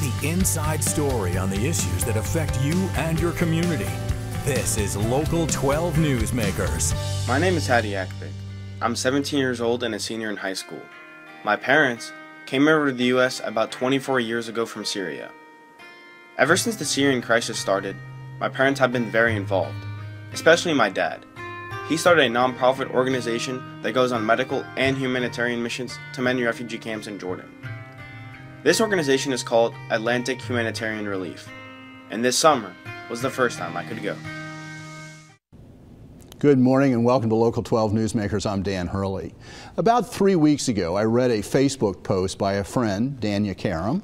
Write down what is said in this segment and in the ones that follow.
the inside story on the issues that affect you and your community. This is Local 12 Newsmakers. My name is Hadi Akbik. I'm 17 years old and a senior in high school. My parents came over to the U.S. about 24 years ago from Syria. Ever since the Syrian crisis started, my parents have been very involved, especially my dad. He started a nonprofit organization that goes on medical and humanitarian missions to many refugee camps in Jordan. This organization is called Atlantic Humanitarian Relief, and this summer was the first time I could go. Good morning and welcome to Local 12 Newsmakers. I'm Dan Hurley. About three weeks ago, I read a Facebook post by a friend, Danya Karram,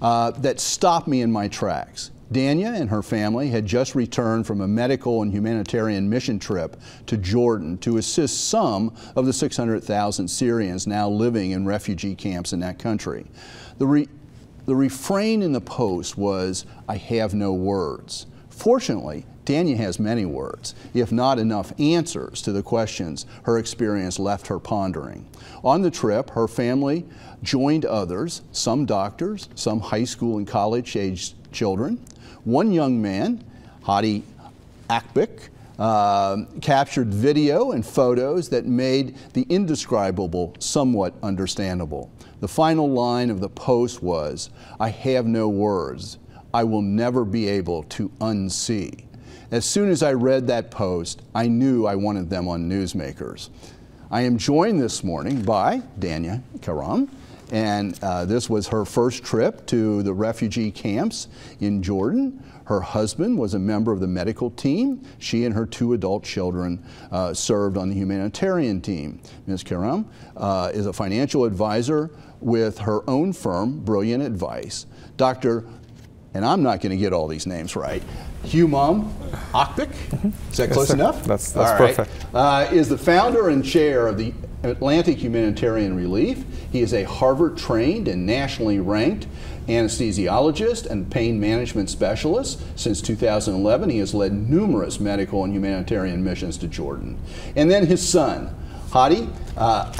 uh, that stopped me in my tracks. Danya and her family had just returned from a medical and humanitarian mission trip to Jordan to assist some of the 600,000 Syrians now living in refugee camps in that country. The, re the refrain in the post was, I have no words. Fortunately, Danya has many words, if not enough answers to the questions her experience left her pondering. On the trip, her family joined others, some doctors, some high school and college aged children, one young man, Hadi Akbik, uh, captured video and photos that made the indescribable somewhat understandable. The final line of the post was, I have no words. I will never be able to unsee. As soon as I read that post, I knew I wanted them on Newsmakers. I am joined this morning by Danya Karram, and uh, this was her first trip to the refugee camps in Jordan. Her husband was a member of the medical team. She and her two adult children uh, served on the humanitarian team. Ms. Karram uh, is a financial advisor with her own firm, Brilliant Advice. Dr. And I'm not going to get all these names right. Humam Akbik, is that close enough? That's, that's perfect. Uh, is the founder and chair of the Atlantic Humanitarian Relief. He is a Harvard trained and nationally ranked anesthesiologist and pain management specialist. Since 2011, he has led numerous medical and humanitarian missions to Jordan. And then his son, Hadi uh,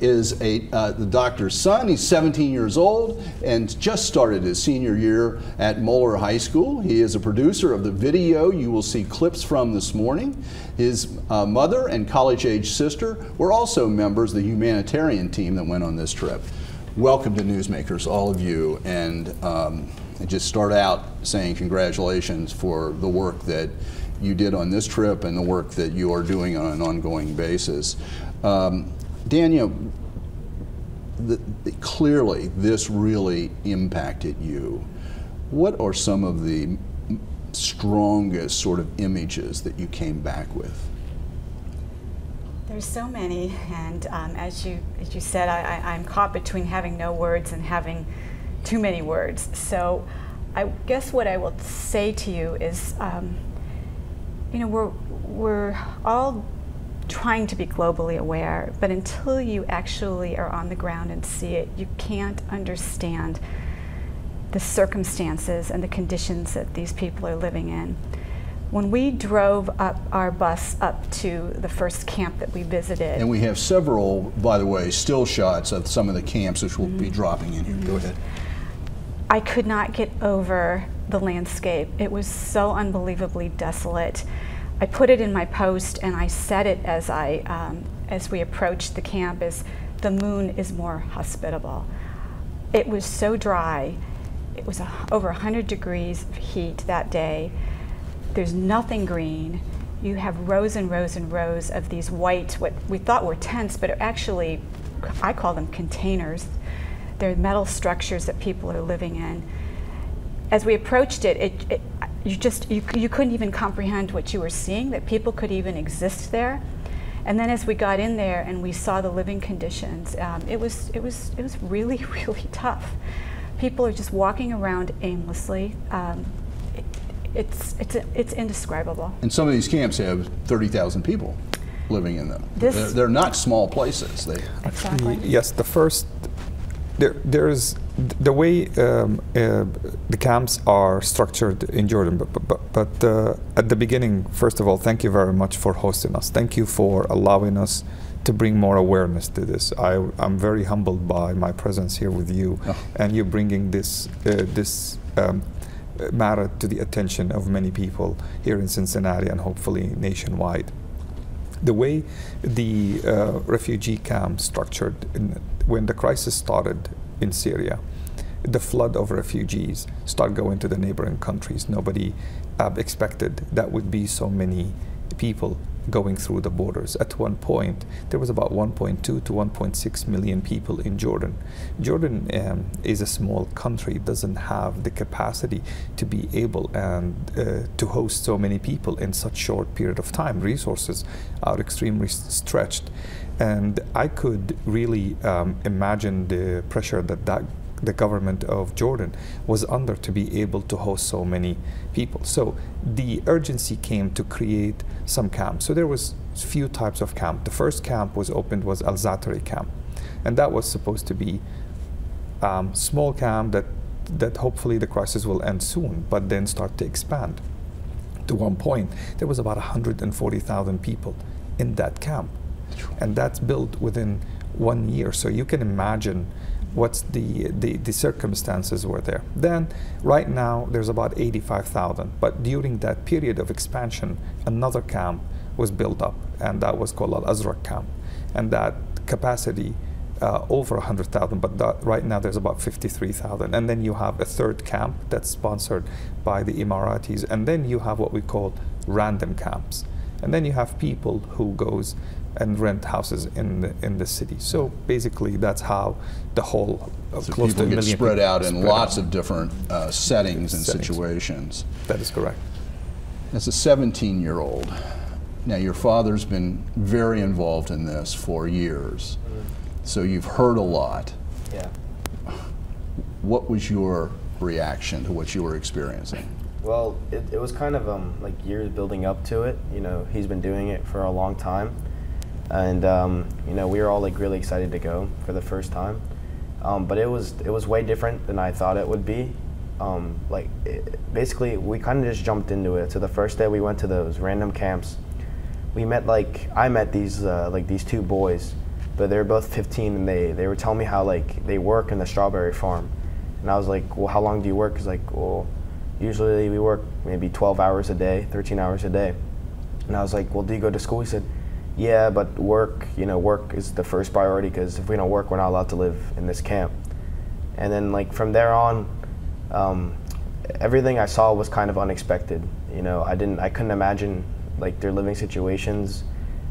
is a, uh, the doctor's son. He's 17 years old and just started his senior year at Moeller High School. He is a producer of the video you will see clips from this morning. His uh, mother and college-age sister were also members of the humanitarian team that went on this trip. Welcome to Newsmakers, all of you, and um, just start out saying congratulations for the work that you did on this trip and the work that you are doing on an ongoing basis. Um, The, the, clearly this really impacted you. What are some of the strongest sort of images that you came back with? There's so many, and um, as you as you said, I, am caught between having no words and having too many words. So, I guess what I will say to you is, um, you know, we're we're all trying to be globally aware, but until you actually are on the ground and see it, you can't understand the circumstances and the conditions that these people are living in. When we drove up our bus up to the first camp that we visited. And we have several, by the way, still shots of some of the camps which we'll mm -hmm. be dropping in here. Mm -hmm. Go mm-hmm. ahead. I could not get over the landscape. It was so unbelievably desolate. I put it in my post and I said it as I um, as we approached the camp as the moon is more hospitable. It was so dry. It was a, over 100 degrees of heat that day. There's nothing green. You have rows and rows and rows of these white, what we thought were tents, but actually, I call them containers. They're metal structures that people are living in. As we approached it, it, it you just you, you couldn't even comprehend what you were seeing that people could even exist there. And then as we got in there and we saw the living conditions um, it was it was it was really really tough. People are just walking around aimlessly. Um, it, it's it's it's indescribable. And some of these camps have 30,000 people living in them. They're, they're, not small places. They exactly. yes the first there there's the way um, uh, the camps are structured in Jordan, but, but, but uh, at the beginning, first of all, thank you very much for hosting us. Thank you for allowing us to bring more awareness to this. I, am very humbled by my presence here with you, oh. and you bringing this uh, this um, matter to the attention of many people here in Cincinnati and hopefully nationwide. The way the uh, refugee camp structured in, when the crisis started in Syria, the flood of refugees start going to the neighboring countries. Nobody uh, expected that would be so many people going through the borders. At one point, there was about 1.2 to 1.6 million people in Jordan. Jordan um, is a small country, doesn't have the capacity to be able and uh, to host so many people in such short period of time. Resources are extremely stretched, and I could really um, imagine the pressure that that the government of Jordan was under to be able to host so many people. So the urgency came to create some camps. So there was few types of camp. The first camp was opened was Al Zatari camp, and that was supposed to be um, small camp that that hopefully the crisis will end soon, but then start to expand. To one point, there was about 140,000 people in that camp, and that's built within one year. So you can imagine what's the, the, the, circumstances were there. Then, right now, there's about 85,000. But during that period of expansion, another camp was built up, and that was called Al Azraq camp. And that capacity uh, over 100,000, but that, right now there's about 53,000. And then you have a third camp that's sponsored by the Emiratis. And then you have what we call random camps. And then you have people who goes and rent houses in the, in the city. So basically, that's how the whole uh, so close people to get spread out in lots out. of different uh, settings and settings. situations. That is correct. As a 17-year-old, now your father's been very involved in this for years, mm so you've heard a lot. Yeah. What was your reaction to what you were experiencing? Well, it, it was kind of um, like years building up to it. You know, he's been doing it for a long time and um, you know we were all like really excited to go for the first time. Um, but it was it was way different than I thought it would be. Um, like it, basically, we kind of just jumped into it. So the first day we went to those random camps, we met like I met these uh, like these two boys, but they were both 15 and they they were telling me how like they work in the strawberry farm, and I was like, well, how long do you work? Cause like, well, usually we work maybe 12 hours a day, 13 hours a day, and I was like, well, do you go to school? He said yeah, but work, you know, work is the first priority because if we don't work, we're not allowed to live in this camp. And then, like, from there on, um, everything I saw was kind of unexpected. You know, I didn't, I couldn't imagine, like, their living situations.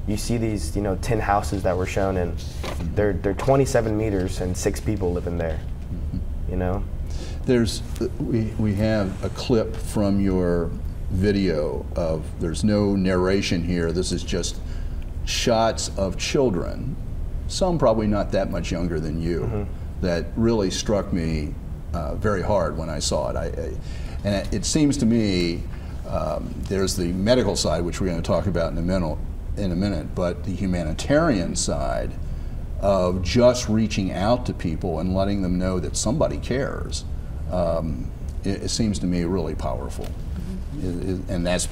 You see these, you know, tin houses that were shown, and they're, they're 27 meters, and six people live in there, you know? There's, we, we have a clip from your video of, there's no narration here, this is just shots of children, some probably not that much younger than you, mm -hmm. that really struck me uh, very hard when I saw it. I, I, and it, it, seems to me um, there's the medical side, which we're going to talk about in a minute, in a minute, but the humanitarian side of just reaching out to people and letting them know that somebody cares. Um, it, it, seems to me really powerful, mm -hmm. and that's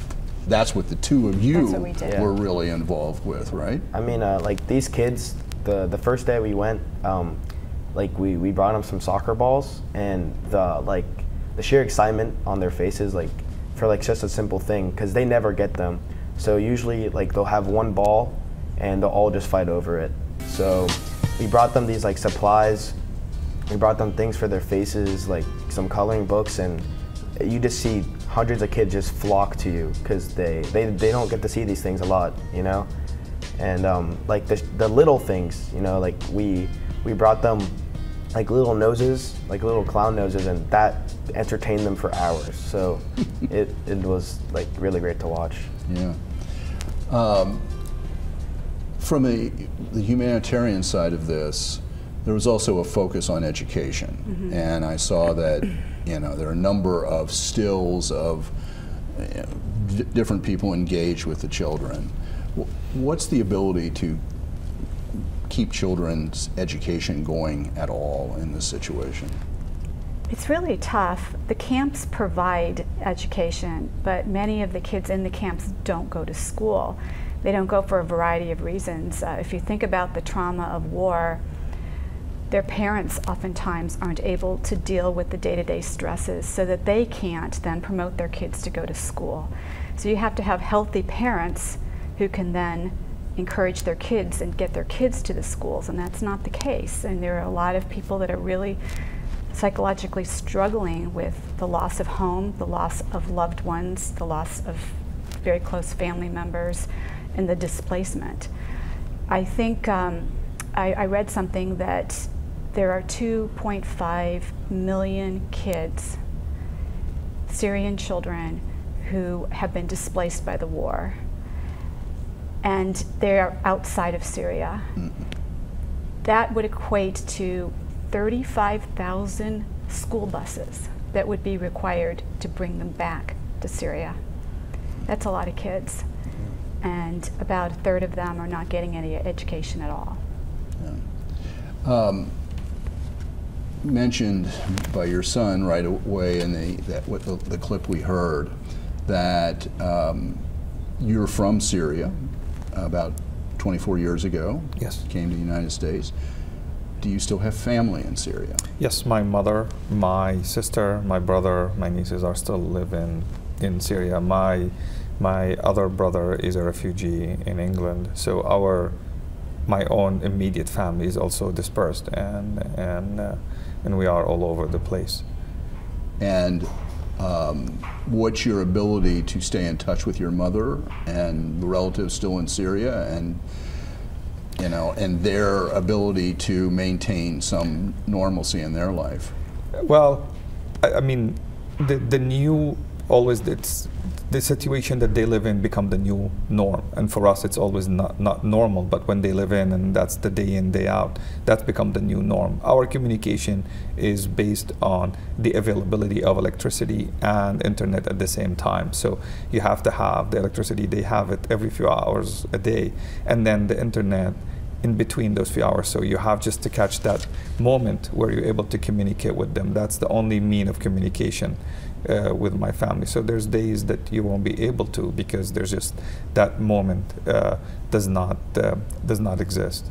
that's what the two of you we were really involved with, right? I mean, uh, like these kids, the the first day we went, um, like we, we brought them some soccer balls, and the like the sheer excitement on their faces, like for like just a simple thing, because they never get them. So usually, like they'll have one ball, and they'll all just fight over it. So we brought them these like supplies. We brought them things for their faces, like some coloring books, and you just see hundreds of kids just flock to you because they, they, they don't get to see these things a lot, you know? And um, like the, the little things, you know, like we, we brought them like little noses, like little clown noses, and that entertained them for hours. So it, it was like really great to watch. Yeah. Um, from a, the humanitarian side of this, there was also a focus on education. Mm -hmm. And I saw that, you know, there are a number of stills of you know, different people engaged with the children. What's the ability to keep children's education going at all in this situation? It's really tough. The camps provide education, but many of the kids in the camps don't go to school. They don't go for a variety of reasons. Uh, if you think about the trauma of war, their parents oftentimes aren't able to deal with the day to day stresses so that they can't then promote their kids to go to school. So you have to have healthy parents who can then encourage their kids and get their kids to the schools, and that's not the case. And there are a lot of people that are really psychologically struggling with the loss of home, the loss of loved ones, the loss of very close family members, and the displacement. I think um, I, I read something that there are 2.5 million kids, Syrian children, who have been displaced by the war. And they're outside of Syria. Mm-hmm. That would equate to 35,000 school buses that would be required to bring them back to Syria. That's a lot of kids. Mm-hmm. And about a third of them are not getting any education at all. Yeah. Um, mentioned by your son right away in the, that, what the, the clip we heard that um, you're from Syria about 24 years ago. Yes. Came to the United States. Do you still have family in Syria? Yes, my mother, my sister, my brother, my nieces are still living in Syria. My my other brother is a refugee in England, so our my own immediate family is also dispersed, and and uh, and we are all over the place. And um, what's your ability to stay in touch with your mother and the relatives still in Syria and you know and their ability to maintain some normalcy in their life? Well, I, I mean, the the new always it's the situation that they live in become the new norm and for us it's always not, not normal but when they live in and that's the day in day out that's become the new norm our communication is based on the availability of electricity and internet at the same time so you have to have the electricity they have it every few hours a day and then the internet in between those few hours. So you have just to catch that moment where you're able to communicate with them. That's the only mean of communication uh, with my family. So there's days that you won't be able to because there's just that moment uh, does not uh, does not exist.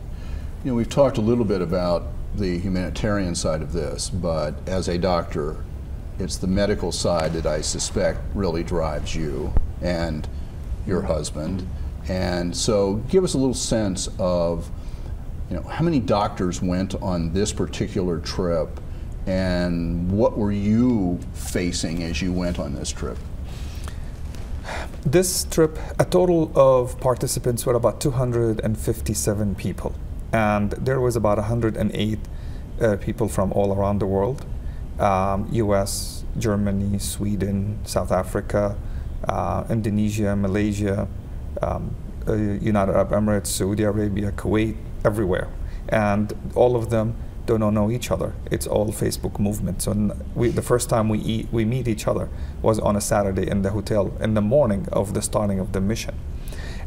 You know, we've talked a little bit about the humanitarian side of this, but as a doctor, it's the medical side that I suspect really drives you and your husband. And so, give us a little sense of you know, how many doctors went on this particular trip and what were you facing as you went on this trip? This trip, a total of participants were about 257 people, and there was about 108 uh, people from all around the world um, US, Germany, Sweden, South Africa, uh, Indonesia, Malaysia, um, uh, United Arab Emirates, Saudi Arabia, Kuwait, everywhere. And all of them do not know each other. It's all Facebook movement. So we, the first time we eat, we meet each other was on a Saturday in the hotel in the morning of the starting of the mission.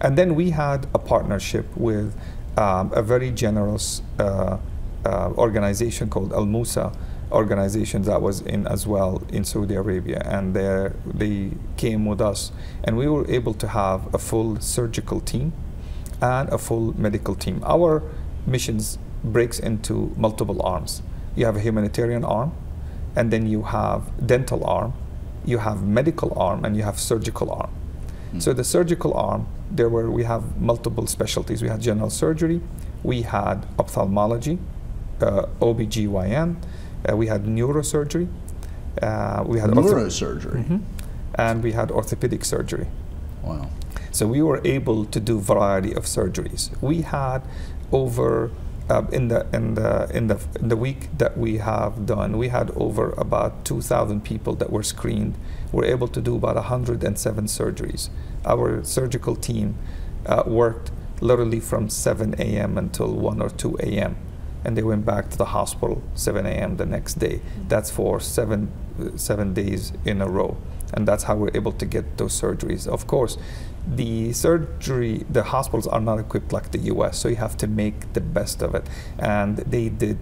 And then we had a partnership with um, a very generous uh, uh, organization called Al Musa organization that was in as well in Saudi Arabia, and they came with us, and we were able to have a full surgical team and a full medical team. Our missions breaks into multiple arms. You have a humanitarian arm, and then you have dental arm, you have medical arm, and you have surgical arm. Mm. So the surgical arm, there were we have multiple specialties. We had general surgery, we had ophthalmology, uh, OBGYN, uh, we had neurosurgery, uh, we had neurosurgery, mm -hmm. and we had orthopedic surgery. Wow. So we were able to do variety of surgeries. We had over uh, in the in the in the in the week that we have done, we had over about 2,000 people that were screened. We're able to do about 107 surgeries. Our surgical team uh, worked literally from 7 a.m. until 1 or 2 a.m. and they went back to the hospital 7 a.m. the next day. That's for seven seven days in a row, and that's how we're able to get those surgeries. Of course, the surgery, the hospitals are not equipped like the US, so you have to make the best of it. And they did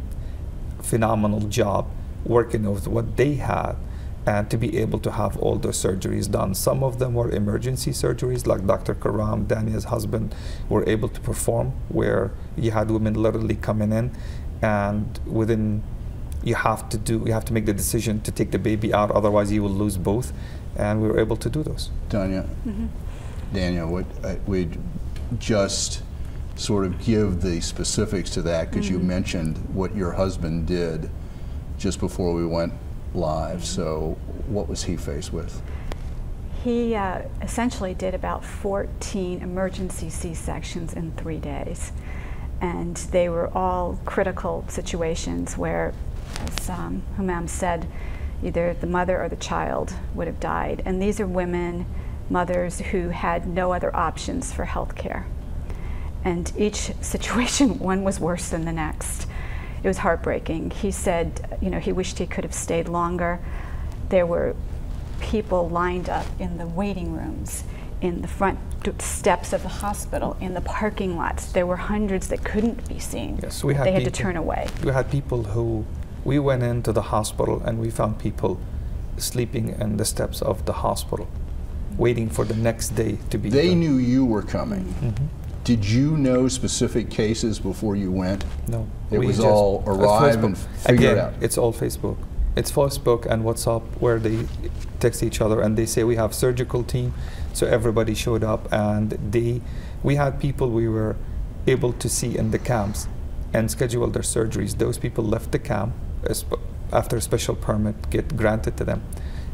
phenomenal job working with what they had and to be able to have all those surgeries done. Some of them were emergency surgeries, like Dr. Karram, Danya's husband, were able to perform, where you had women literally coming in, and within you have to do you have to make the decision to take the baby out, otherwise you will lose both, and we were able to do those. Danya, mm-hmm. Daniel, would uh, we just sort of give the specifics to that because mm-hmm. you mentioned what your husband did just before we went live. So, what was he faced with? He uh, essentially did about 14 emergency C sections in three days. And they were all critical situations where, as um, Humam said, either the mother or the child would have died. And these are women, mothers who had no other options for health care. And each situation, one was worse than the next it was heartbreaking. He said, you know, he wished he could have stayed longer. There were people lined up in the waiting rooms, in the front steps of the hospital, in the parking lots. There were hundreds that couldn't be seen. Yes, we had they had to turn away. We had people who, we went into the hospital and we found people sleeping in the steps of the hospital, waiting for the next day to be. They done. knew you were coming. Mm -hmm. Did you know specific cases before you went? No. It was all arrive and figure Again, it out. It's all Facebook. It's Facebook and WhatsApp where they text each other and they say we have surgical team, so everybody showed up and they, we had people we were able to see in the camps and schedule their surgeries. Those people left the camp after a special permit get granted to them,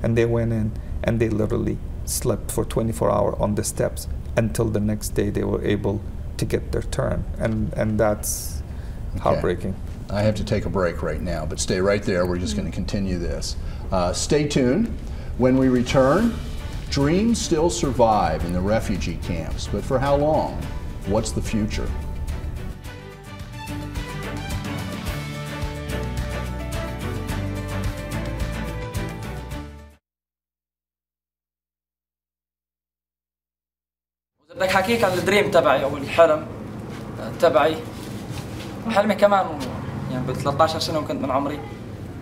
and they went in and they literally slept for 24 hours on the steps until the next day they were able to get their turn. And, and that's okay. heartbreaking. I have to take a break right now, but stay right there. We're just going to continue this. Uh, stay tuned. When we return, dreams still survive in the refugee camps, but for how long? What's the future? حكيك عن الدريم تبعي أو الحلم تبعي. حلمي كمان يعني ب 13 سنة وكنت من عمري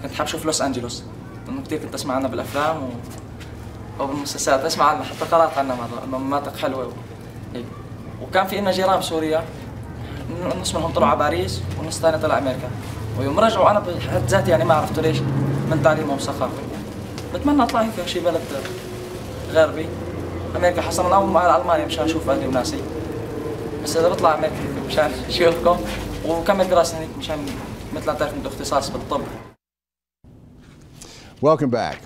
كنت حاب أشوف لوس أنجلوس. لأنه كثير كنت أسمع عنها بالأفلام و... أو بالمسلسلات. أسمع عنها حتى قرأت عنها إنه مناطق حلوة و... هيك وكان في لنا جيران بسوريا. نص منهم طلعوا على باريس ونص ثاني طلع أمريكا. ويوم رجعوا أنا بحد ذاتي يعني ما عرفت ليش من تعليمهم وثقافه بتمنى أطلع هيك شي بلد غربي. امريكا مع المانيا مشان اهلي وناسي بس اذا بطلع امريكا مشان اشوفكم وكمل دراسه هناك مشان مثل ما تعرف عنده اختصاص بالطب Welcome back.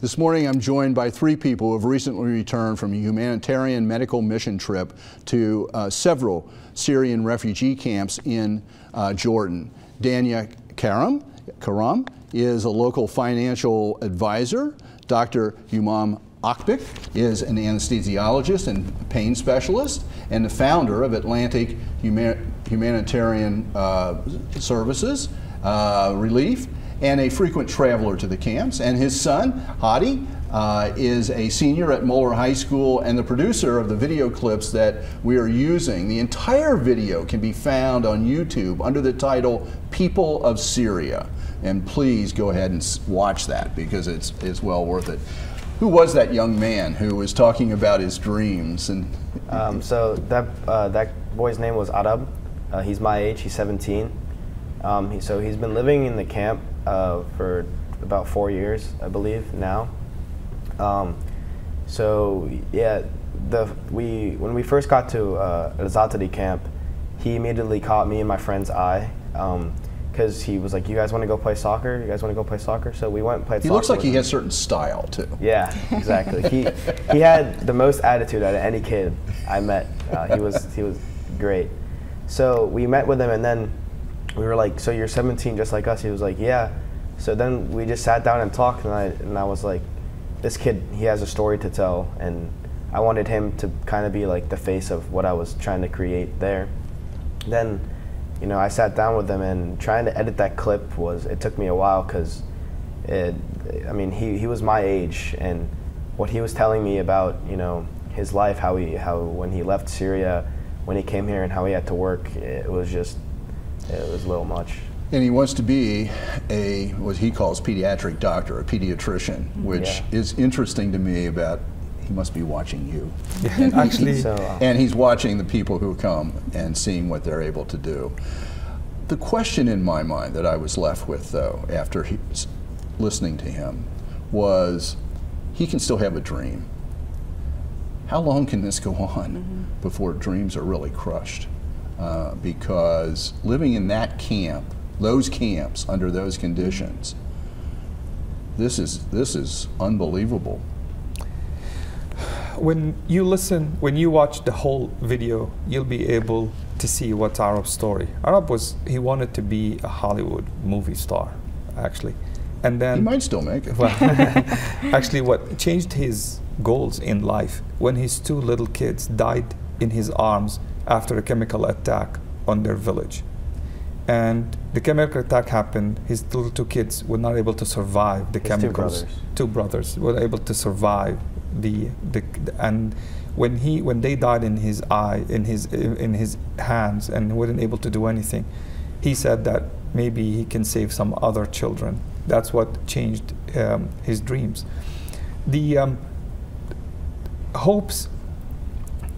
This morning I'm joined by three people who have recently returned from a humanitarian medical mission trip to uh, several Syrian refugee camps in uh, Jordan. Danya Karram, Karram is a local financial advisor. Dr. Humam Akbik is an anesthesiologist and pain specialist and the founder of Atlantic Humanitarian uh, Services uh, Relief and a frequent traveler to the camps. And his son, Hadi, uh, is a senior at Moeller High School and the producer of the video clips that we are using. The entire video can be found on YouTube under the title People of Syria. And please go ahead and watch that because it's, it's well worth it. Who was that young man who was talking about his dreams? And um, so that uh, that boy's name was Arab. Uh, he's my age. He's 17. Um, he, so he's been living in the camp uh, for about four years, I believe now. Um, so yeah, the we when we first got to uh, Zatari camp, he immediately caught me and my friend's eye. Um, because he was like, "You guys want to go play soccer? You guys want to go play soccer?" So we went and played. Soccer. He looks like he has certain style too. Yeah, exactly. he he had the most attitude out of any kid I met. Uh, he was he was great. So we met with him, and then we were like, "So you're 17, just like us?" He was like, "Yeah." So then we just sat down and talked, and I and I was like, "This kid, he has a story to tell," and I wanted him to kind of be like the face of what I was trying to create there. Then you know, I sat down with him and trying to edit that clip was, it took me a while because it, I mean, he, he was my age and what he was telling me about, you know, his life, how he, how when he left Syria, when he came here and how he had to work, it was just, it was a little much. And he wants to be a what he calls pediatric doctor, a pediatrician, mm-hmm. which Yeah. is interesting to me. About he must be watching you, Yeah, actually, So, uh, and he's watching the people who come and seeing what they're able to do. The question in my mind that I was left with, though, after he, s- listening to him, was he can still have a dream. How long can this go on before dreams are really crushed? Uh, because living in that camp, those camps under those conditions, this is this is unbelievable. When you listen, when you watch the whole video, you'll be able to see what's Arab's story. Arab was he wanted to be a Hollywood movie star, actually, and then He might still make it. Well, actually, what changed his goals in life when his two little kids died in his arms after a chemical attack on their village. And the chemical attack happened. His little two kids were not able to survive the His two chemicals. brothers. Two brothers were able to survive the, the and when he when they died in his eye in his in his hands and weren't able to do anything, he said that maybe he can save some other children. That's what changed um, his dreams. The um, hopes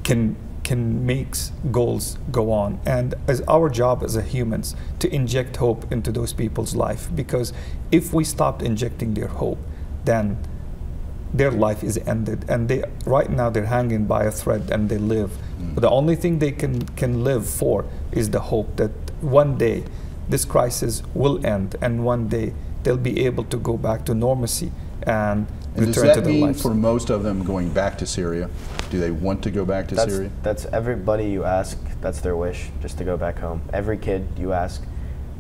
can can makes goals go on and as our job as a humans to inject hope into those people's life because if we stopped injecting their hope then their life is ended and they right now they're hanging by a thread and they live mm. but the only thing they can can live for is the hope that one day this crisis will end and one day they'll be able to go back to normalcy and, And does return to that their mean lives for most of them going back to Syria? Do they want to go back to that's, Syria? that's everybody you ask. That's their wish, just to go back home. Every kid you ask,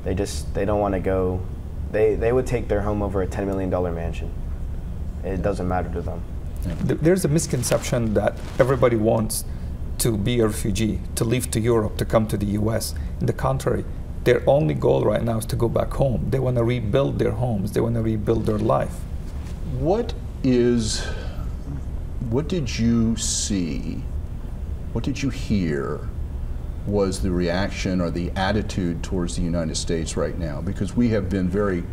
they just they don't want to go. They they would take their home over a ten million dollar mansion. It doesn't matter to them. There's a misconception that everybody wants to be a refugee, to leave to Europe, to come to the US. In the contrary, their only goal right now is to go back home. They want to rebuild their homes, they want to rebuild their life. What is, what did you see, what did you hear was the reaction or the attitude towards the United States right now? Because we have been very,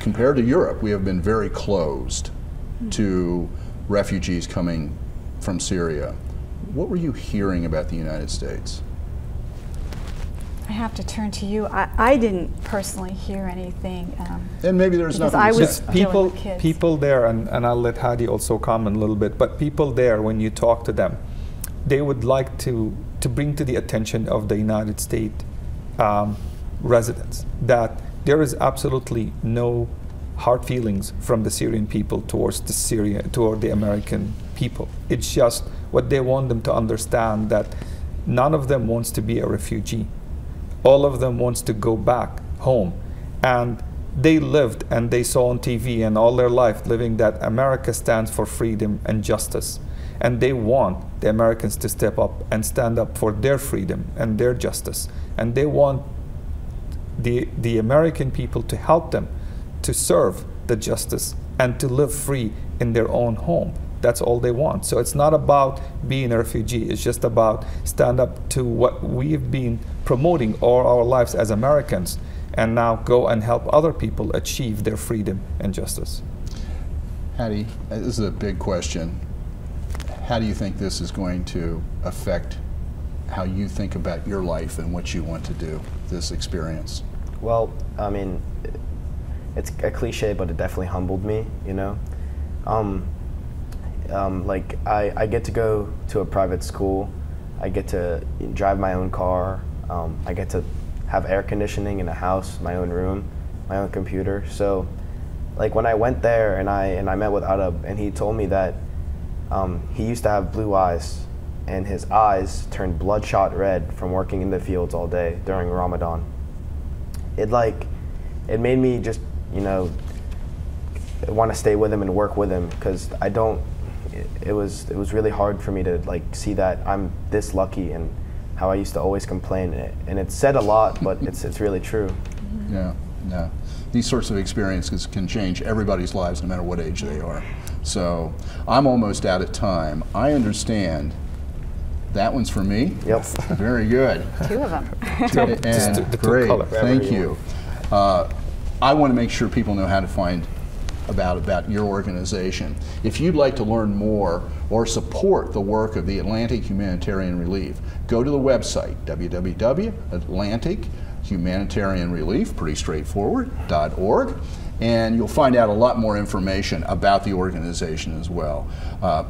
compared to Europe, we have been very closed to refugees coming from Syria. What were you hearing about the United States? I have to turn to you. I, I didn't personally hear anything. Um, And maybe there's nothing I was- Just people, with kids. people there, and, and I'll let Hadi also comment a little bit, but people there, when you talk to them, they would like to, to bring to the attention of the United States um, residents that there is absolutely no hard feelings from the Syrian people towards the Syria, toward the American people. It's just what they want them to understand that none of them wants to be a refugee. All of them wants to go back home. And they lived and they saw on tv and all their life living that america stands for freedom and justice. And they want the americans to step up and stand up for their freedom and their justice. And they want the, the american people to help them to serve the justice and to live free in their own home that's all they want so it's not about being a refugee it's just about stand up to what we've been promoting all our lives as americans and now go and help other people achieve their freedom and justice Hadi, uh, this is a big question. How do you think this is going to affect how you think about your life and what you want to do, this experience? Well, I mean, it's a cliche, but it definitely humbled me. You know, um, um, like I, I get to go to a private school. I get to drive my own car. Um, I get to have air conditioning in a house, my own room, my own computer. So, like when I went there and I and I met with Arab, and he told me that um, he used to have blue eyes, and his eyes turned bloodshot red from working in the fields all day during Ramadan it like it made me just you know want to stay with him and work with him because I don't it, it was it was really hard for me to like see that I'm this lucky and how I used to always complain and it, and it said a lot but it's it's really true mm-hmm. Yeah, yeah. These sorts of experiences can change everybody's lives no matter what age they are. So I'm almost out of time. I understand that one's for me. Yep. Very good. two of them. and Just the- the great, color. thank you you. uh, I want to make sure people know how to find about about your organization. If you'd like to learn more or support the work of the Atlantic Humanitarian Relief, go to the website www.atlantichumanitarianrelief, pretty straightforward, .org, and you'll find out a lot more information about the organization as well. Uh,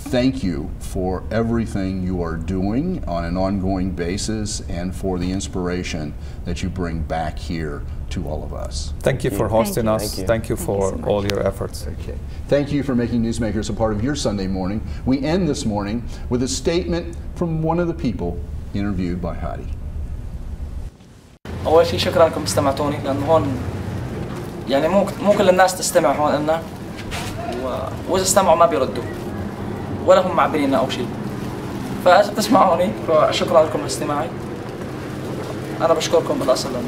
thank you for everything you are doing on an ongoing basis and for the inspiration that you bring back here to all of us. Thank you for Thank hosting you. us. Thank you. Thank you Thank you for so much. all your efforts. Okay. Thank you for making Newsmakers a part of your Sunday morning. We end this morning with a statement from one of the people interviewed by Hadi. اول شيء شكرا لكم استمعتوني لانه هون يعني مو مو كل الناس تستمع هون لنا و... واذا استمعوا ما بيردوا ولا هم معبرين أو شيء. فاذا بتسمعوني فشكرا لكم لاستماعي أنا بشكركم بالأصل. لأنه